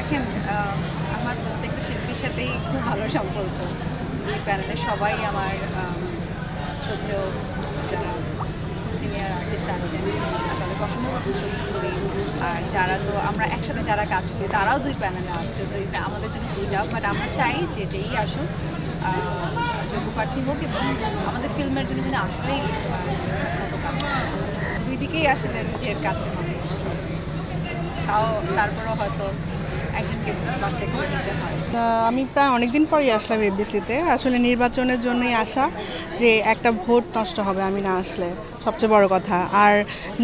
দেখেন আমার প্রত্যেকটা শিল্পীর সাথেই খুব ভালো সম্পর্ক। এই প্যানেলে সবাই আমার আম, শ্রদ্ধেয় যারা সিনিয়র আর্টিস্ট আছেন তাদের অসম্ভব করি। আর যারা তো আমরা একসাথে যারা কাজ করি তারাও দুই প্যানেলে আছে। তো এটা আমাদের জন্য দুইটা বাট আমরা চাই যে যেই আসুক যোগ্য প্রার্থী হোক এবং আমাদের ফিল্মের জন্য যেন আসলেই দুই দিকেই আসলে নিজের কাছে। তাও তারপরেও হয়তো আমি প্রায় অনেকদিন পরেই আসলাম এফবিসিতে আসলে নির্বাচনের জন্যই আসা যে একটা ভোট নষ্ট হবে আমি না আসলে। সবচেয়ে বড় কথা। আর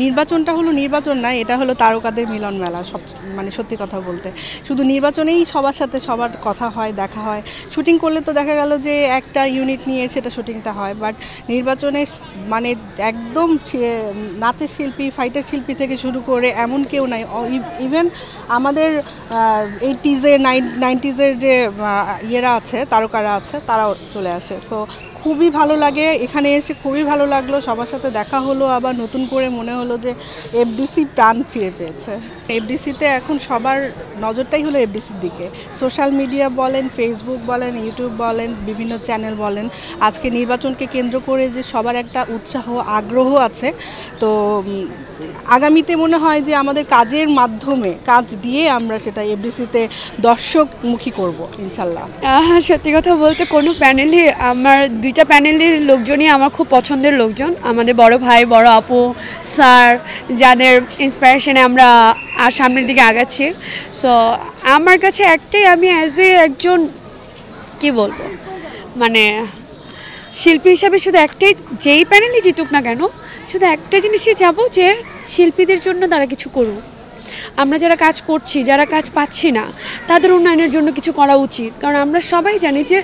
নির্বাচনটা হলো নির্বাচন না, এটা হলো তারকাদের মিলন মেলা সব মানে সত্যি কথা বলতে। শুধু নির্বাচনেই সবার সাথে সবার কথা হয়, দেখা হয়। শুটিং করলে তো দেখা গেল যে একটা ইউনিট নিয়ে সেটা শুটিংটা হয়, বাট নির্বাচনে মানে একদম নাচের শিল্পী, ফাইটার শিল্পী থেকে শুরু করে এমন কেউ নাই। ইভেন আমাদের এইটিজের নাইনটিজের যে ইয়েরা আছে, তারকারা আছে, তারাও চলে আসে। সো খুবই ভালো লাগে। এখানে এসে খুবই ভালো লাগল। সবার সাথে দেখা হলো। আবার নতুন করে মনে হলো যে এফডিসি প্রাণ ফিরে পেয়েছে। এফডিসিতে এখন সবার নজরটাই হলো এফডিসির দিকে। সোশ্যাল মিডিয়া বলেন ফেসবুক বলেন ইউটিউব বলেন, বিভিন্ন চ্যানেল বলেন। আজকে নির্বাচনকে কেন্দ্র করে যে সবার একটা উৎসাহ, আগ্রহ আছে। তো আগামীতে মনে হয় যে আমাদের কাজের মাধ্যমে, কাজ দিয়ে আমরা সেটা এফডিসিতে দর্শকমুখী করব, ইনশাল্লাহ। সত্যি কথা বলতে কোনো প্যানেলই আমার দুইটা প্যানেলের লোকজনই আমার খুব পছন্দের লোকজন। আমাদের বড় ভাই, বড় আপু, স্যার, যাদের ইন্সপিরেশনে আমরা আর সামনের দিকে আগাচ্ছি। সো আমার কাছে একটাই, আমি অ্যাজ এ একজন, কি বলব? মানে শিল্পী হিসাবে শুধু একটাই, যেই প্যানেলই জিতুক না কেন, শুধু একটা জিনিসই যাব যে শিল্পীদের জন্য তারা কিছু করুক। আমরা যারা কাজ করছি যারা কাজ পাচ্ছি না তাদের উন্নয়নের জন্য কিছু করা উচিত। কারণ আমরা সবাই জানি যে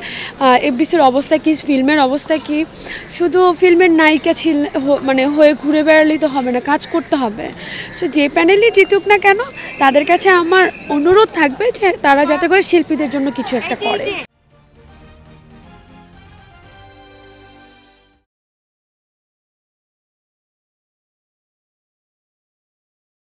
এফডিসির অবস্থা কী ফিল্মের অবস্থা কী। শুধু ফিল্মের নায়িকা ছিল মানে হয়ে ঘুরে বেড়ালেই তো হবে না কাজ করতে হবে। সো যে প্যানেলই জিতুক না কেন তাদের কাছে আমার অনুরোধ থাকবে যে তারা যাতে করে শিল্পীদের জন্য কিছু একটা করে।